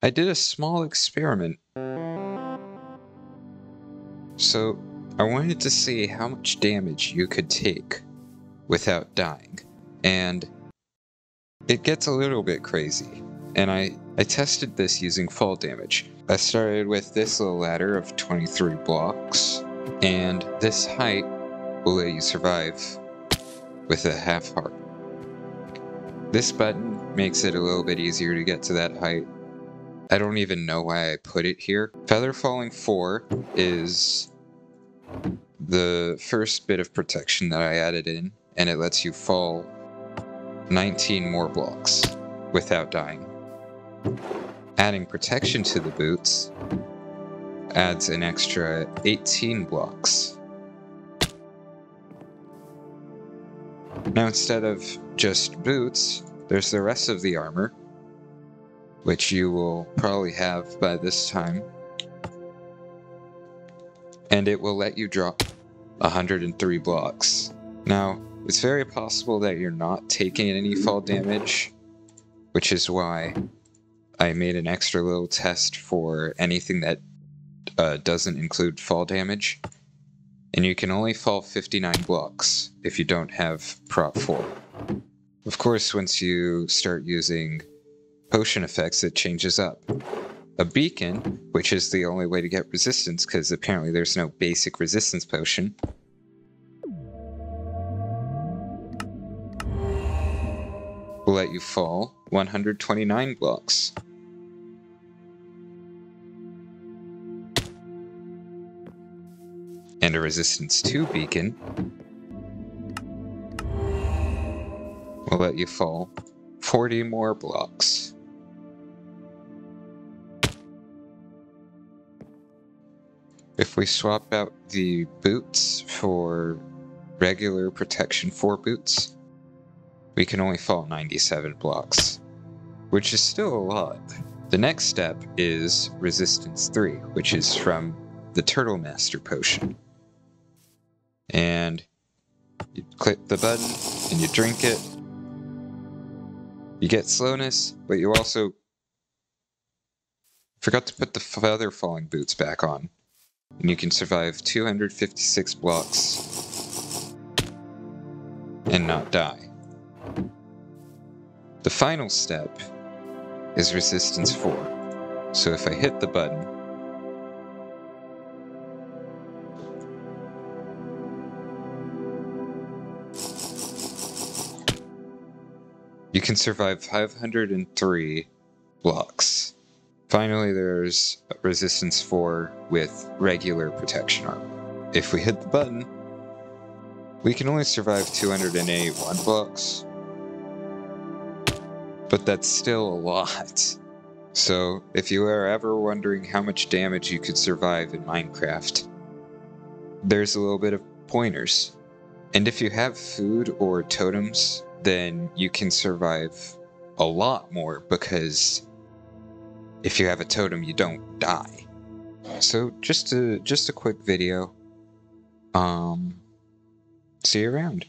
I did a small experiment. So, I wanted to see how much damage you could take without dying. And it gets a little bit crazy. And I, I tested this using fall damage. I started with this little ladder of 23 blocks, and this height will let you survive with a half heart. This button makes it a little bit easier to get to that height. I don't even know why I put it here. Feather Falling 4 is the first bit of protection that I added in, and it lets you fall 19 more blocks without dying. Adding protection to the boots adds an extra 18 blocks. Now instead of just boots, there's the rest of the armor, which you will probably have by this time. And it will let you drop 103 blocks. Now, it's very possible that you're not taking any fall damage, which is why I made an extra little test for anything that uh, doesn't include fall damage. And you can only fall 59 blocks if you don't have prot 4. Of course, once you start using potion effects, it changes up. A beacon, which is the only way to get resistance, because apparently there's no basic resistance potion, will let you fall 129 blocks. And a resistance 2 beacon will let you fall 40 more blocks. If we swap out the boots for regular protection 4 boots, we can only fall 97 blocks, which is still a lot. The next step is Resistance 3, which is from the Turtle Master Potion. And you click the button and you drink it. You get slowness, but you also forgot to put the feather falling boots back on. And you can survive 256 blocks and not die. The final step is resistance 4. So if I hit the button, you can survive 503 blocks. Finally, there's resistance 4 with regular protection armor. If we hit the button, we can only survive 281 blocks, but that's still a lot. So, if you are ever wondering how much damage you could survive in Minecraft, there's a little bit of pointers. And if you have food or totems, then you can survive a lot more because if you have a totem, you don't die. So just a just a quick video. Um, see you around.